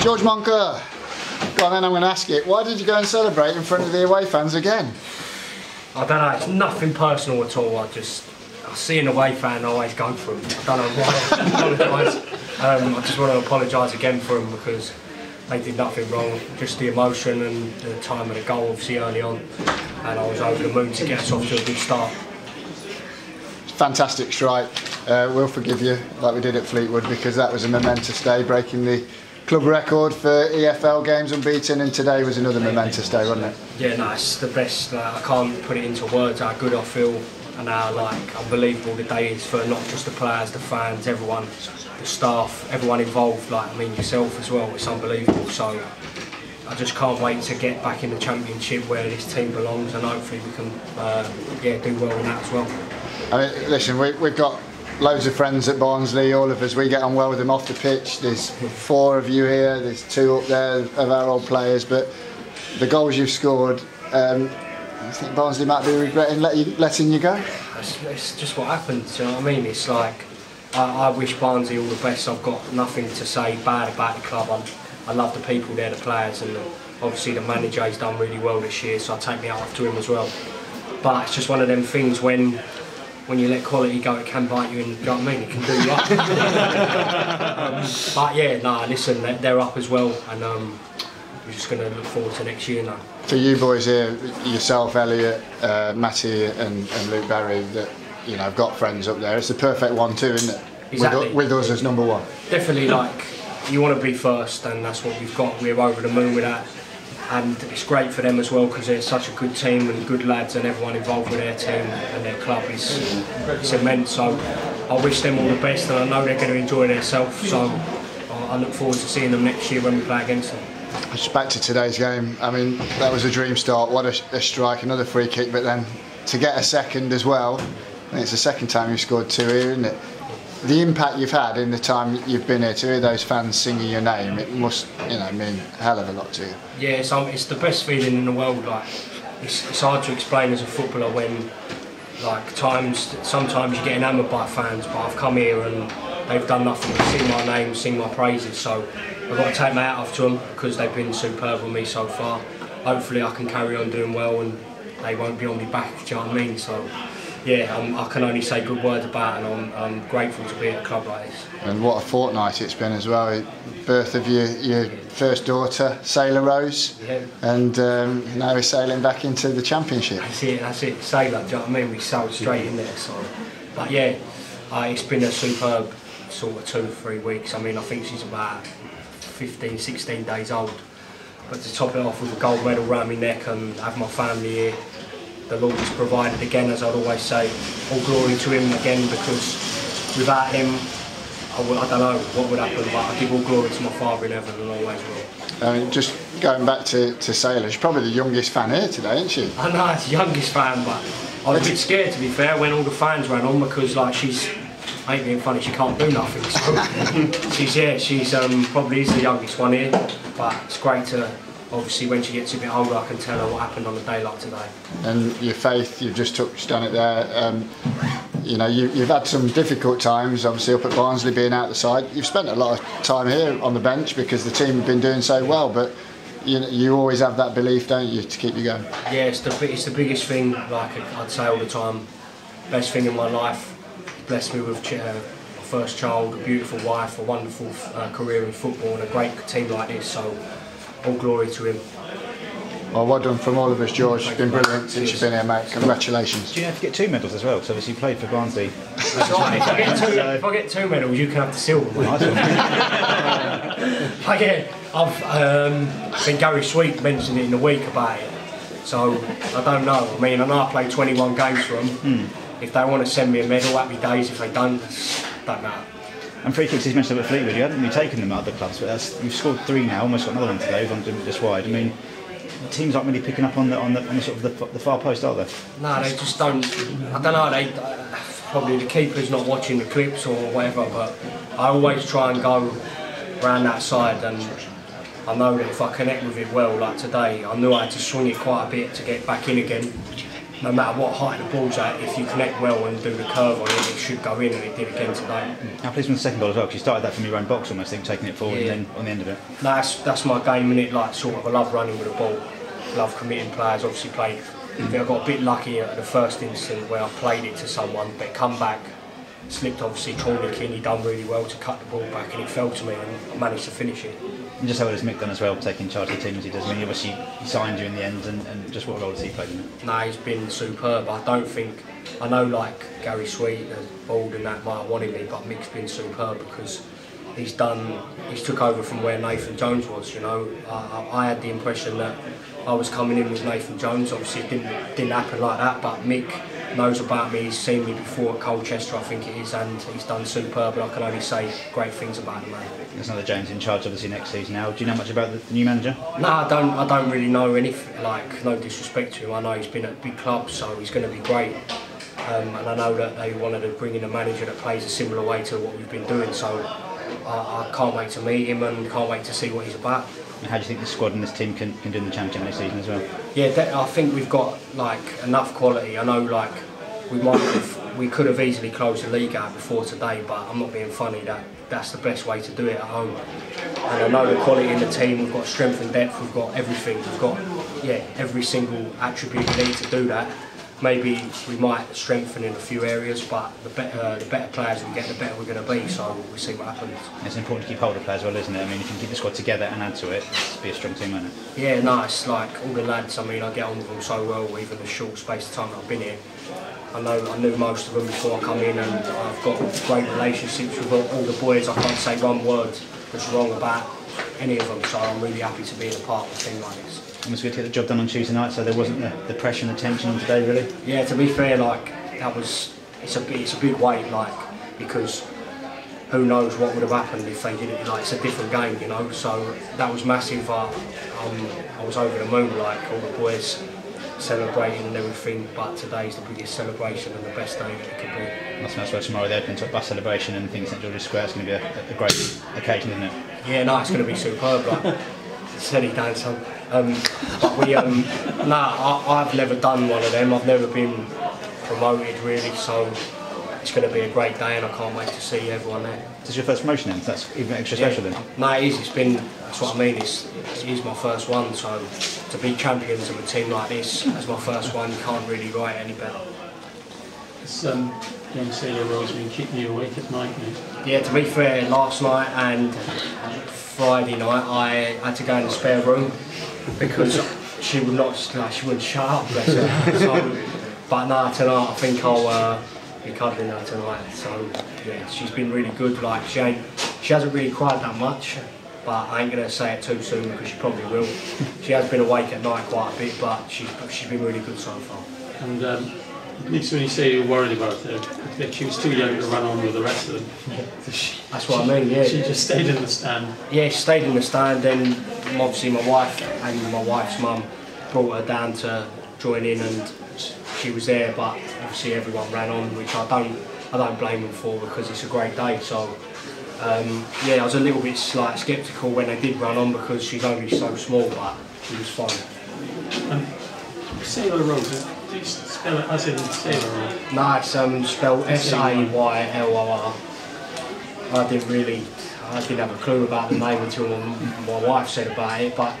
George Moncur. Go on then, I'm going to ask you, why did you go and celebrate in front of the away fans again? I don't know, it's nothing personal at all. I just, I see an away fan, I always go for him. I don't know why. I. Um, I just want to apologise again for him because they did nothing wrong. Just the emotion and the time of the goal, obviously early on, and I was over the moon to get us off to a good start. Fantastic strike. Uh, we'll forgive you, like we did at Fleetwood, because that was a momentous day, breaking the club record for EFL games unbeaten, and today was another momentous day, wasn't it? Yeah, no, it's the best. Like, I can't put it into words how good I feel and how like unbelievable the day is for not just the players, the fans, everyone, the staff, everyone involved. Like I mean yourself as well. It's unbelievable. So I just can't wait to get back in the championship where this team belongs, and hopefully we can uh, yeah do well in that as well. I mean, listen, we, we've got loads of friends at Barnsley, all of us, we get on well with them off the pitch. There's four of you here, there's two up there of our old players, but the goals you've scored, um, I think Barnsley might be regretting let you, letting you go. It's, it's just what happens, you know what I mean? It's like, I, I wish Barnsley all the best. I've got nothing to say bad about the club. I, I love the people there, the players, and the, obviously the manager has done really well this year, so I take me out to him as well. But it's just one of them things when when you let quality go, it can bite you, and you know what I mean? It can do you up. um, but yeah, nah, listen, they're up as well, and um, we're just going to look forward to next year now. For you boys here, yourself, Elliot, uh, Matty, and, and Luke Berry, that you know, I've got friends up there. It's the perfect one too, isn't it? Exactly. With, with us as number one. Definitely, like you want to be first, and that's what we've got. We're over the moon with that and it's great for them as well because they're such a good team and good lads and everyone involved with their team and their club is it's immense so I wish them all the best and I know they're going to enjoy themselves so I look forward to seeing them next year when we play against them. Just back to today's game, I mean that was a dream start, what a, a strike, another free kick but then to get a second as well, it's the second time you've scored two here isn't it? The impact you've had in the time you've been here to hear those fans singing your name, it must, you know, mean a hell of a lot to you. Yeah, it's, um, it's the best feeling in the world. Like, it's, it's hard to explain as a footballer when, like, times sometimes you get enamoured by fans, but I've come here and they've done nothing but sing my name, sing my praises. So I've got to take my hat off to them because they've been superb with me so far. Hopefully, I can carry on doing well and they won't be on me back. Do you know what I mean? So yeah, I'm, i can only say good words about it and I'm, I'm, grateful to be at a club like this. And what a fortnight it's been as well. Birth of your, your first daughter, Sailor Rose, yeah. and um, now we're sailing back into the championship. That's it, that's it, Sailor, do you know what I mean? We sailed straight in there. So, But yeah, uh, it's been a superb sort of two, three weeks. I mean, I think she's about 15, 16 days old. But to top it off with a gold medal around my neck and have my family here, the Lord has provided again, as I'd always say. All glory to Him again because without Him, I, don't know what would happen, but I give all glory to my Father in heaven and always will. I mean, just going back to, to Sailor, she's probably the youngest fan here today, isn't she? I know, it's the youngest fan, but I was a bit scared to be fair when all the fans ran on because like she's ain't being funny, she can't do nothing. So she's yeah, she's um, probably is the youngest one here, but it's great to obviously when she gets a bit older I can tell her what happened on a day like today. And your faith, you've just touched on it there. Um, you know, you, have had some difficult times, obviously up at Barnsley being out the side. You've spent a lot of time here on the bench because the team have been doing so well, but you, you always have that belief, don't you, to keep you going? Yeah, it's the, it's the biggest thing, like I'd say all the time, best thing in my life. Blessed me with uh, first child, a beautiful wife, a wonderful uh, career in football, and a great team like this. So all glory to him. Well, well done from all of us, George. It's been brilliant since you've been here, mate. Congratulations. Do you have to get two medals as well? Because obviously you played for Barnsley. Right. If I, get two, if I get two medals, you can have the silver. Mate. yeah, I've um, I think Gary Sweet mentioned it in the week about it. So I don't know. I mean, I know I played 21 games for them. Hmm. If they want to send me a medal, happy days. If they don't, don't matter. And free kicks, he's mentioned about Fleetwood, you haven't really taken them at other clubs, but you've scored three now, almost got another one today, one just wide. I mean, teams aren't really picking up on the on the, on the sort of the, the, far post, are they? No, they just don't. I don't know. They uh, probably the keeper's not watching the clips or whatever, but I always try and go around that side, and I know that if I connect with it well, like today, I knew I had to swing it quite a bit to get back in again. No matter what height the ball's at, if you connect well and do the curve on it, it should go in, and it did again today. Mm. How pleased with the second goal as well? Because you started that from your own box almost, I think, taking it forward Yeah. and then on the end of it. No, that's that's my game, and it like sort of I love running with the ball, love committing players. Obviously played. I think I got a bit lucky at the first instant where I played it to someone, but come back, slipped obviously Cornick in. He done really well to cut the ball back, and it fell to me, and I managed to finish it. And just how has Mick done as well, taking charge of the team as he does? I mean, obviously he signed you in the end, and, and just what role has he played in it? No, he's been superb. I don't think I know like Gary Sweet, has Bald and that might have wanted me, but Mick's been superb because he's done. He's took over from where Nathan Jones was. You know, I, I, I had the impression that I was coming in with Nathan Jones. Obviously, it didn't didn't happen like that. But Mick knows about me. He's seen me before at Colchester, I think it is, and he's done superb. And I can only say great things about the man. There's another Jones in charge, obviously, next season now. Do you know much about the, the new manager? No, I don't. I don't really know anything. Like, no disrespect to him. I know he's been at big clubs, so he's going to be great. Um, and I know that they wanted to bring in a manager that plays a similar way to what we've been doing. So I, I can't wait to meet him and can't wait to see what he's about. How do you think the squad and this team can, can do in the championship next season as well? Yeah, that, I think we've got like enough quality. I know like we might have, we could have easily closed the league out before today, but I'm not being funny. That that's the best way to do it at home. And I know the quality in the team. We've got strength and depth. We've got everything. We've got yeah every single attribute we need to do that. Maybe we might strengthen in a few areas, but the better uh, the better players we get, the better we're going to be. So we'll see what happens. It's important to keep hold of players well, isn't it? I mean, if you can keep the squad together and add to it, it'll be a strong team, won't it? Yeah, nice. Like all the lads, I mean, I get on with them so well, even the short space of time that I've been here. I know I knew most of them before I come in, and I've got great relationships with all, all the boys. I can't say one word that's wrong about any of them, so I'm really happy to be in a part of a team like this. It was good to get the job done on Tuesday night, so there wasn't the, the pressure and the tension on today, really. Yeah, to be fair, like that was it's a it's a big weight, like because who knows what would have happened if they did it. Like it's a different game, you know. So that was massive. I, um, I was over the moon, like all the boys celebrating and everything. But today's the biggest celebration and the best day that it could be. That's that's where tomorrow they open to a bus celebration and things St George's Square. It's going to be a, a great occasion, isn't it? Yeah, no, it's going to be superb. Like steady down, son. Um, but we, um, nah, I, I've never done one of them. I've never been promoted really, so it's going to be a great day, and I can't wait to see everyone there. This is your first promotion then, that's even extra special then. No, it is. It's been. That's what I mean. It's, it is my first one. So to be champions of a team like this as my first one, you can't really write any better. It's um, young Sailor Rose been keeping you awake at night. Yeah, to be fair, last night and Friday night I had to go in the spare room because she would not, like, she wouldn't shut up, bless her. So, but nah, tonight I think I'll uh, be cuddling her tonight. So yeah, she's been really good. Like she ain't, she hasn't really cried that much, but I ain't gonna say it too soon because she probably will. She has been awake at night quite a bit, but she's she's been really good so far. And um, at least when you say you're worried about her, that she was too young to run on with the rest of them. That's what I mean. Yeah. She just stayed in the stand. Yeah, she stayed in the stand. Then obviously my wife and my wife's mum brought her down to join in, and she was there. But obviously everyone ran on, which I don't, I don't blame them for because it's a great day. So um, yeah, I was a little bit like sceptical when they did run on because she's only so small, but she was fine. And Sailor Rose, do you spell it as in Sailor No, it's um, spelled S A Y L O R. I didn't really, I didn't have a clue about the name until my, my wife said about it. But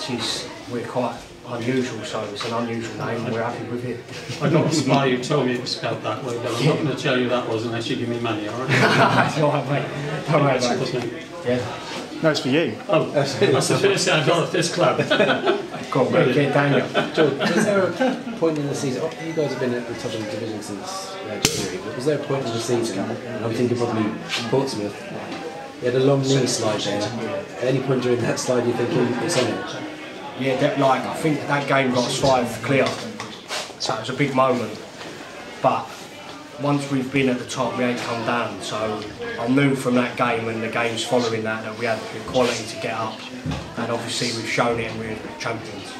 she's, we're quite unusual, so it's an unusual name. and We're happy with it. I got a spy who told me it was spelled that way, but I'm not going to tell you that was unless you give me money, alright? That's all right, mate. Don't worry about it. Yeah. No, it's for you. Oh, that's the first thing I've got at this club. Go on, mate. Daniel. George, was there a point in the season? Oh, you guys have been at the top of the division since uh, January, but was there a point in the season? And I'm thinking probably Portsmouth. You had a long knee slide there. At any point during that slide, you're thinking it's on it. Yeah, that, like I think that game got us five clear, so it was a big moment. But once we've been at the top, we ain't come down. So I knew from that game and the games following that that we had the quality to get up, and obviously we've shown it and we're champions.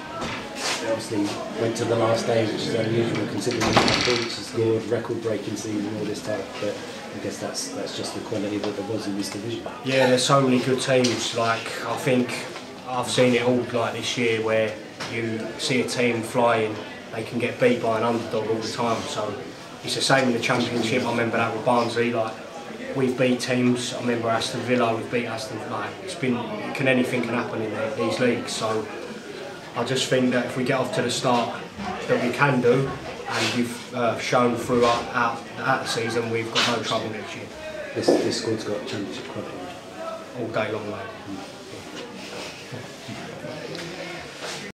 They obviously went to the last day, which is unusual considering the points, scored record-breaking season, all this type. But I guess that's that's just the quality that there was in this division. Yeah, there's so many good teams. Like I think I've seen it all like this year where you see a team flying they can get beat by an underdog all the time. So it's the same in the Championship. I remember that with Barnsley. Like we've beat teams. I remember Aston Villa. We've beat Aston. Like it's been. Can anything can happen in the, these leagues. So I just think that if we get off to the start that we can do, and we've uh, shown throughout out, the season, we've got no trouble next year This, this squad's got championship quality. all day long, mate.